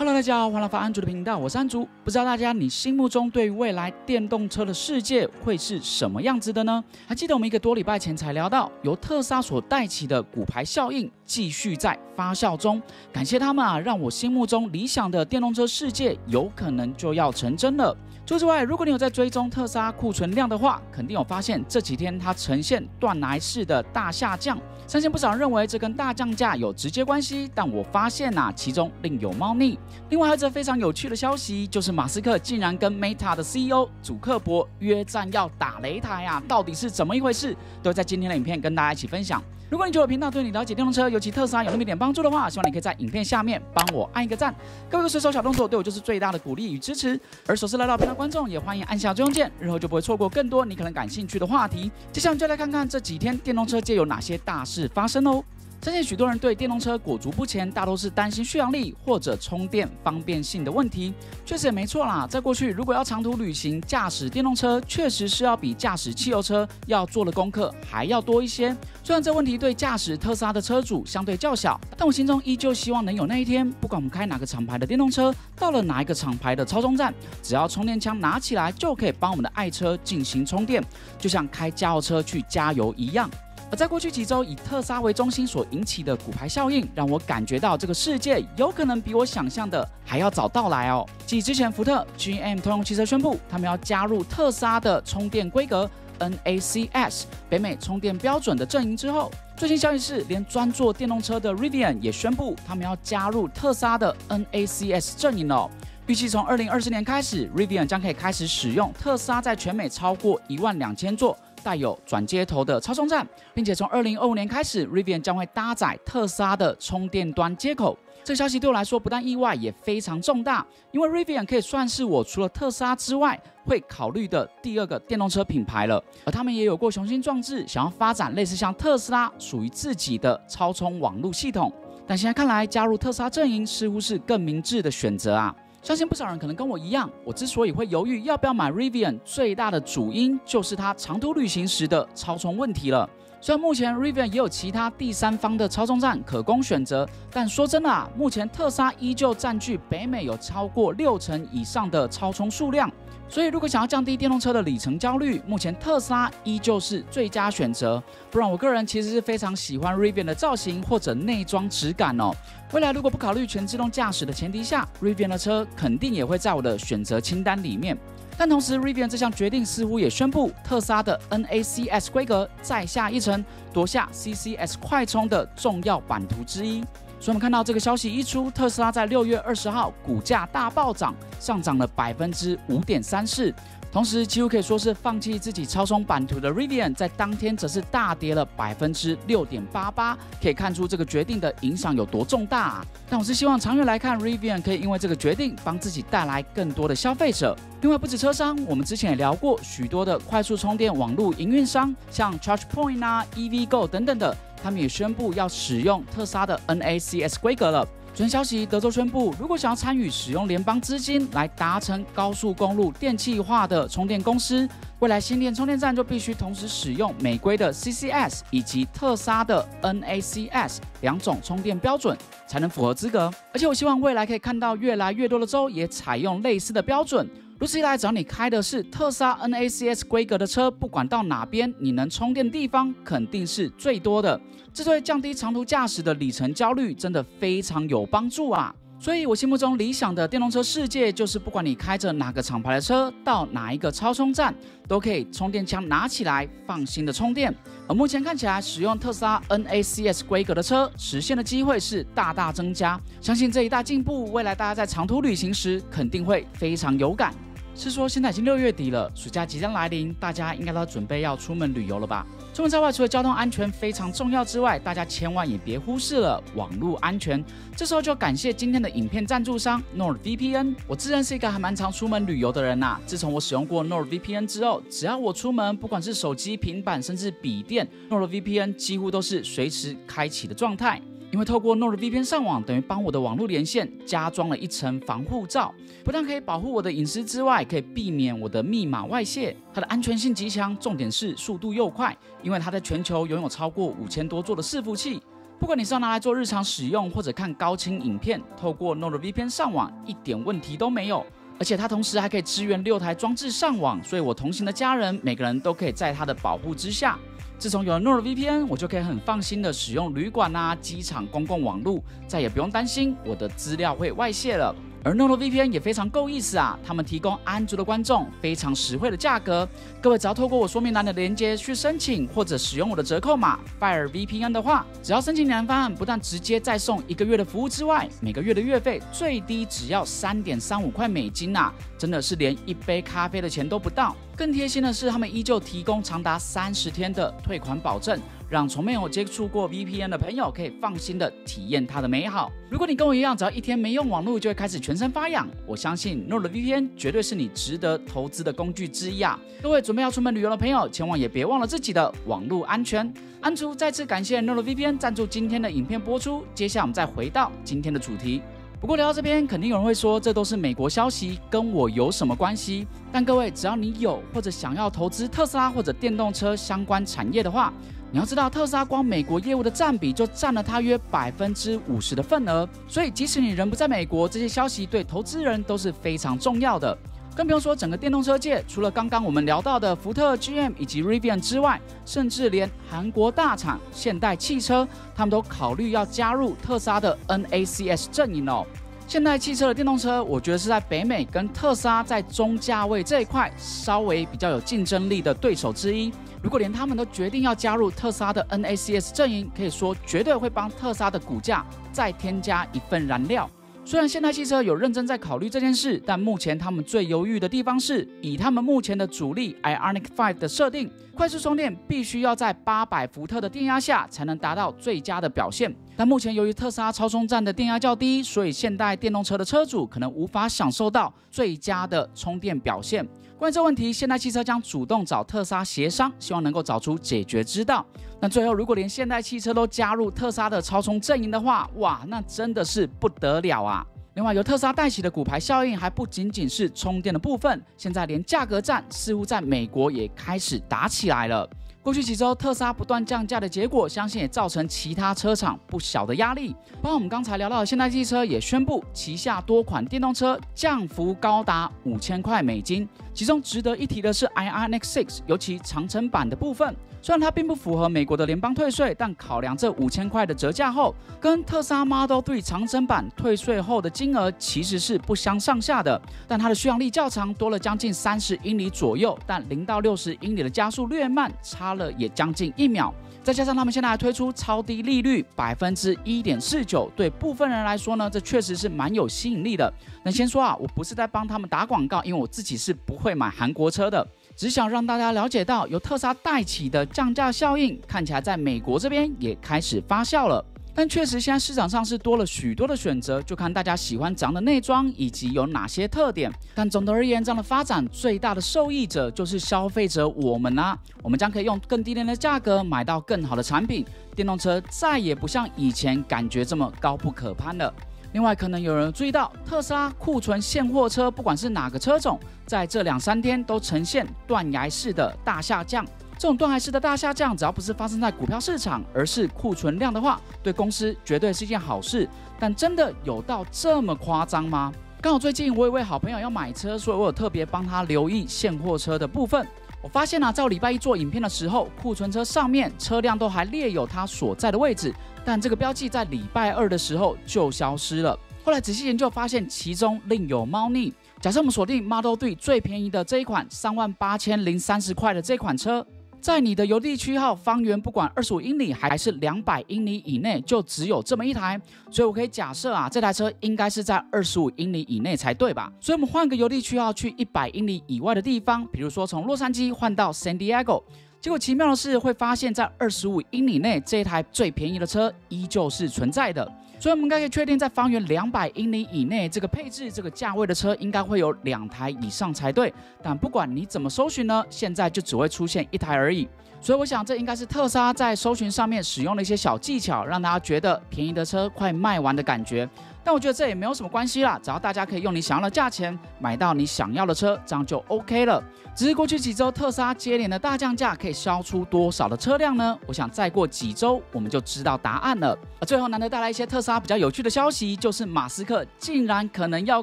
Hello，大家好，欢迎来到安卓的频道，我是安竹。不知道大家你心目中对于未来电动车的世界会是什么样子的呢？还记得我们一个多礼拜前才聊到，由特斯拉所带起的骨牌效应继续在发酵中。感谢他们啊，让我心目中理想的电动车世界有可能就要成真了。除此之外，如果你有在追踪特斯拉库存量的话，肯定有发现这几天它呈现断崖式的大下降。相信不少人认为这跟大降价有直接关系，但我发现呐，其中另有猫腻。另外还有一则非常有趣的消息，就是马斯克竟然跟 Meta 的 CEO 祖克伯约战要打擂台啊！到底是怎么一回事？都在今天的影片跟大家一起分享。如果你觉得频道对你了解电动车，尤其特斯拉有那么一点帮助的话，希望你可以在影片下面帮我按一个赞，各位的随手小动作对我就是最大的鼓励与支持。而首次来到频道观众也欢迎按下追踪键，日后就不会错过更多你可能感兴趣的话题。接下来就来看看这几天电动车界有哪些大事发生哦。相信许多人对电动车裹足不前，大多是担心续航力或者充电方便性的问题。确实也没错啦，在过去，如果要长途旅行驾驶电动车，确实是要比驾驶汽油车要做的功课还要多一些。虽然这问题对驾驶特斯拉的车主相对较小，但我心中依旧希望能有那一天，不管我们开哪个厂牌的电动车，到了哪一个厂牌的超充站，只要充电枪拿起来，就可以帮我们的爱车进行充电，就像开加油车去加油一样。而在过去几周，以特斯拉为中心所引起的骨牌效应，让我感觉到这个世界有可能比我想象的还要早到来哦。继之前福特、GM、通用汽车宣布他们要加入特斯拉的充电规格 NACS 北美充电标准的阵营之后，最新消息是，连专做电动车的 Rivian 也宣布他们要加入特斯拉的 NACS 阵营了。预计从二零二四年开始，Rivian 将可以开始使用特斯拉在全美超过一万两千座。带有转接头的超充站，并且从二零二五年开始，Rivian 将会搭载特斯拉的充电端接口。这个消息对我来说不但意外，也非常重大，因为 Rivian 可以算是我除了特斯拉之外会考虑的第二个电动车品牌了。而他们也有过雄心壮志，想要发展类似像特斯拉属于自己的超充网络系统。但现在看来，加入特斯拉阵营似乎是更明智的选择啊。相信不少人可能跟我一样，我之所以会犹豫要不要买 Rivian，最大的主因就是它长途旅行时的超充问题了。虽然目前 Rivian 也有其他第三方的超充站可供选择，但说真的啊，目前特斯拉依旧占据北美有超过六成以上的超充数量。所以，如果想要降低电动车的里程焦虑，目前特斯拉依旧是最佳选择。不然，我个人其实是非常喜欢 Rivian 的造型或者内装质感哦。未来如果不考虑全自动驾驶的前提下，Rivian 的车肯定也会在我的选择清单里面。但同时，Rivian 这项决定似乎也宣布特斯拉的 NACS 规格再下一城，夺下 CCS 快充的重要版图之一。所以，我们看到这个消息一出，特斯拉在六月二十号股价大暴涨，上涨了百分之五点三四。同时，几乎可以说是放弃自己超充版图的 Rivian，在当天则是大跌了百分之六点八八。可以看出这个决定的影响有多重大。但我是希望长远来看，Rivian 可以因为这个决定帮自己带来更多的消费者。另外，不止车商，我们之前也聊过许多的快速充电网络营运商，像 ChargePoint 啊、EVgo 等等的。他们也宣布要使用特斯拉的 NACS 规格了。昨天消息，德州宣布，如果想要参与使用联邦资金来达成高速公路电气化的充电公司，未来新电充电站就必须同时使用美规的 CCS 以及特斯拉的 NACS 两种充电标准，才能符合资格。而且我希望未来可以看到越来越多的州也采用类似的标准。如此一来，只要你开的是特斯拉 NACS 规格的车，不管到哪边，你能充电的地方肯定是最多的。这对降低长途驾驶的里程焦虑真的非常有帮助啊！所以，我心目中理想的电动车世界，就是不管你开着哪个厂牌的车，到哪一个超充站，都可以充电枪拿起来，放心的充电。而目前看起来，使用特斯拉 NACS 规格的车，实现的机会是大大增加。相信这一大进步，未来大家在长途旅行时，肯定会非常有感。是说现在已经六月底了，暑假即将来临，大家应该都准备要出门旅游了吧？出门在外，除了交通安全非常重要之外，大家千万也别忽视了网络安全。这时候就感谢今天的影片赞助商 NordVPN。我自认是一个还蛮常出门旅游的人呐。自从我使用过 NordVPN 之后，只要我出门，不管是手机、平板，甚至笔电，NordVPN 几乎都是随时开启的状态。因为透过 NordVPN 上网，等于帮我的网络连线加装了一层防护罩，不但可以保护我的隐私之外，可以避免我的密码外泄。它的安全性极强，重点是速度又快，因为它在全球拥有超过五千多座的伺服器。不管你是要拿来做日常使用，或者看高清影片，透过 NordVPN 上网一点问题都没有。而且它同时还可以支援六台装置上网，所以我同行的家人每个人都可以在它的保护之下。自从有了 NordVPN，我就可以很放心的使用旅馆啊、机场公共网络，再也不用担心我的资料会外泄了。而 NordVPN 也非常够意思啊！他们提供安卓的观众非常实惠的价格，各位只要透过我说明栏的链接去申请，或者使用我的折扣码 FireVPN 的话，只要申请两方案，不但直接再送一个月的服务之外，每个月的月费最低只要三点三五块美金呐，真的是连一杯咖啡的钱都不到。更贴心的是，他们依旧提供长达三十天的退款保证。让从没有接触过 VPN 的朋友可以放心的体验它的美好。如果你跟我一样，只要一天没用网络就会开始全身发痒，我相信 NordVPN 绝对是你值得投资的工具之一啊！各位准备要出门旅游的朋友，千万也别忘了自己的网络安全。安竹再次感谢 NordVPN 赞助今天的影片播出。接下来我们再回到今天的主题。不过聊到这边，肯定有人会说，这都是美国消息，跟我有什么关系？但各位，只要你有或者想要投资特斯拉或者电动车相关产业的话，你要知道，特斯拉光美国业务的占比就占了它约百分之五十的份额，所以即使你人不在美国，这些消息对投资人都是非常重要的。更不用说整个电动车界，除了刚刚我们聊到的福特、GM 以及 Rivian 之外，甚至连韩国大厂现代汽车，他们都考虑要加入特斯拉的 NACS 阵营哦。现代汽车的电动车，我觉得是在北美跟特斯拉在中价位这一块稍微比较有竞争力的对手之一。如果连他们都决定要加入特斯拉的 NACS 阵营，可以说绝对会帮特斯拉的股价再添加一份燃料。虽然现代汽车有认真在考虑这件事，但目前他们最犹豫的地方是以他们目前的主力 Ionic Five 的设定，快速充电必须要在八百伏特的电压下才能达到最佳的表现。但目前由于特斯拉超充站的电压较低，所以现代电动车的车主可能无法享受到最佳的充电表现。关于这问题，现代汽车将主动找特斯拉协商，希望能够找出解决之道。那最后，如果连现代汽车都加入特斯拉的超充阵营的话，哇，那真的是不得了啊！另外，由特斯拉带起的股牌效应还不仅仅是充电的部分，现在连价格战似乎在美国也开始打起来了。过去几周，特斯拉不断降价的结果，相信也造成其他车厂不小的压力。包括我们刚才聊到的现代汽车，也宣布旗下多款电动车降幅高达五千块美金。其中值得一提的是 ir nex six 尤其长城版的部分。虽然它并不符合美国的联邦退税，但考量这五千块的折价后，跟特斯拉 Model 3长城版退税后的金额其实是不相上下的。但它的续航力较长，多了将近三十英里左右，但零到六十英里的加速略慢，差了也将近一秒。再加上他们现在还推出超低利率，百分之一点四九，对部分人来说呢，这确实是蛮有吸引力的。那先说啊，我不是在帮他们打广告，因为我自己是不会买韩国车的。只想让大家了解到，由特斯拉带起的降价效应，看起来在美国这边也开始发酵了。但确实，现在市场上是多了许多的选择，就看大家喜欢怎样的内装以及有哪些特点。但总的而言，这样的发展最大的受益者就是消费者我们啊，我们将可以用更低廉的价格买到更好的产品。电动车再也不像以前感觉这么高不可攀了。另外，可能有人注意到，特斯拉库存现货车，不管是哪个车种，在这两三天都呈现断崖式的大下降。这种断崖式的大下降，只要不是发生在股票市场，而是库存量的话，对公司绝对是一件好事。但真的有到这么夸张吗？刚好最近我有位好朋友要买车，所以我有特别帮他留意现货车的部分。我发现啊，在我礼拜一做影片的时候，库存车上面车辆都还列有它所在的位置，但这个标记在礼拜二的时候就消失了。后来仔细研究，发现其中另有猫腻。假设我们锁定 Model 3最便宜的这一款三万八千零三十块的这款车。在你的邮递区号方圆不管二十五英里还是两百英里以内，就只有这么一台，所以我可以假设啊，这台车应该是在二十五英里以内才对吧？所以我们换个邮递区号去一百英里以外的地方，比如说从洛杉矶换到 San Diego，结果奇妙的是会发现，在二十五英里内这一台最便宜的车依旧是存在的。所以，我们应该可以确定，在方圆两百英里以内，这个配置、这个价位的车应该会有两台以上才对。但不管你怎么搜寻呢，现在就只会出现一台而已。所以，我想这应该是特斯拉在搜寻上面使用了一些小技巧，让大家觉得便宜的车快卖完的感觉。但我觉得这也没有什么关系啦，只要大家可以用你想要的价钱买到你想要的车，这样就 OK 了。只是过去几周特斯拉接连的大降价，可以销出多少的车辆呢？我想再过几周我们就知道答案了。而最后难得带来一些特斯拉比较有趣的消息，就是马斯克竟然可能要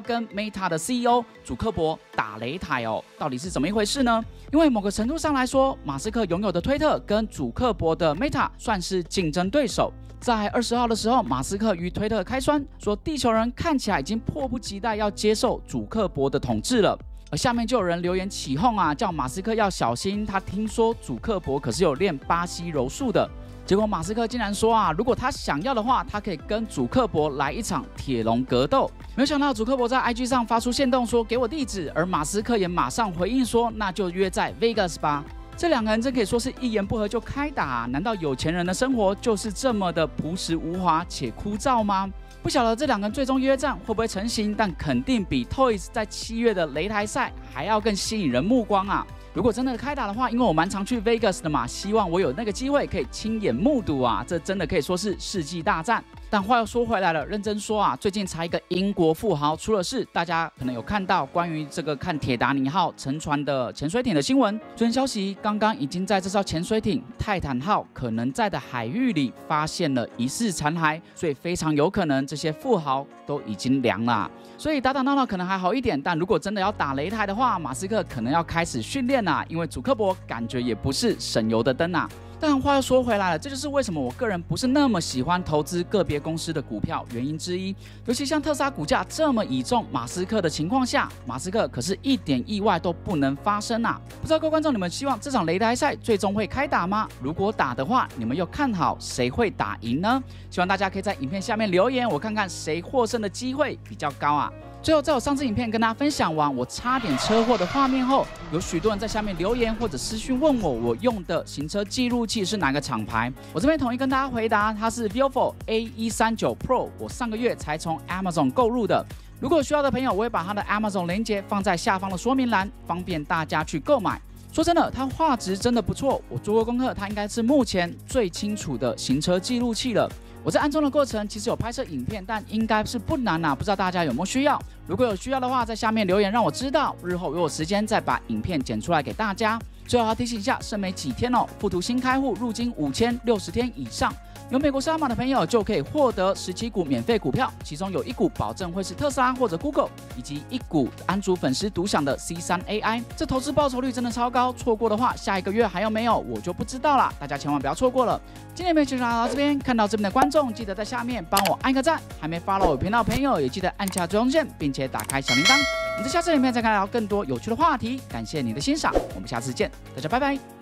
跟 Meta 的 CEO 祖克伯打擂台哦，到底是怎么一回事呢？因为某个程度上来说，马斯克拥有的推特跟祖克伯的 Meta 算是竞争对手。在二十号的时候，马斯克与推特开酸说，地球人看起来已经迫不及待要接受祖克伯的统治了。而下面就有人留言起哄啊，叫马斯克要小心，他听说祖克伯可是有练巴西柔术的。结果马斯克竟然说啊，如果他想要的话，他可以跟祖克伯来一场铁笼格斗。没想到祖克伯在 IG 上发出线动说给我地址，而马斯克也马上回应说，那就约在 Vegas 吧。这两个人真可以说是一言不合就开打，难道有钱人的生活就是这么的朴实无华且枯燥吗？不晓得这两个最终约战会不会成型，但肯定比 Toys 在七月的擂台赛还要更吸引人目光啊！如果真的开打的话，因为我蛮常去 Vegas 的嘛，希望我有那个机会可以亲眼目睹啊！这真的可以说是世纪大战。但话又说回来了，认真说啊，最近才一个英国富豪出了事，大家可能有看到关于这个看铁达尼号沉船的潜水艇的新闻。最新消息，刚刚已经在这艘潜水艇泰坦号可能在的海域里发现了疑似残骸，所以非常有可能这些富豪都已经凉了。所以打打闹闹可能还好一点，但如果真的要打擂台的话，马斯克可能要开始训练啦，因为祖克伯感觉也不是省油的灯啊。但话又说回来了，这就是为什么我个人不是那么喜欢投资个别公司的股票原因之一。尤其像特斯拉股价这么倚重马斯克的情况下，马斯克可是一点意外都不能发生啊！不知道各位观众，你们希望这场擂台赛最终会开打吗？如果打的话，你们又看好谁会打赢呢？希望大家可以在影片下面留言，我看看谁获胜的机会比较高啊！最后，在我上次影片跟大家分享完我差点车祸的画面后，有许多人在下面留言或者私讯问我，我用的行车记录器是哪个厂牌？我这边统一跟大家回答，它是 Vivo A 一三九 Pro，我上个月才从 Amazon 购入的。如果需要的朋友，我会把它的 Amazon 链接放在下方的说明栏，方便大家去购买。说真的，它画质真的不错，我做过功课，它应该是目前最清楚的行车记录器了。我在安装的过程其实有拍摄影片，但应该是不难呐，不知道大家有没有需要？如果有需要的话，在下面留言让我知道，日后如有时间再把影片剪出来给大家。最后要提醒一下，剩没几天哦，富途新开户入金五千六十天以上。有美国沙马的朋友就可以获得十七股免费股票，其中有一股保证会是特斯拉或者 Google，以及一股安卓粉丝独享的 C 三 AI。这投资报酬率真的超高，错过的话，下一个月还有没有我就不知道了。大家千万不要错过了。今天没有介绍到这边，看到这边的观众记得在下面帮我按个赞，还没 follow 我频道的朋友也记得按下追踪键，并且打开小铃铛。我们在下次影片再看到更多有趣的话题。感谢你的欣赏，我们下次见，大家拜拜。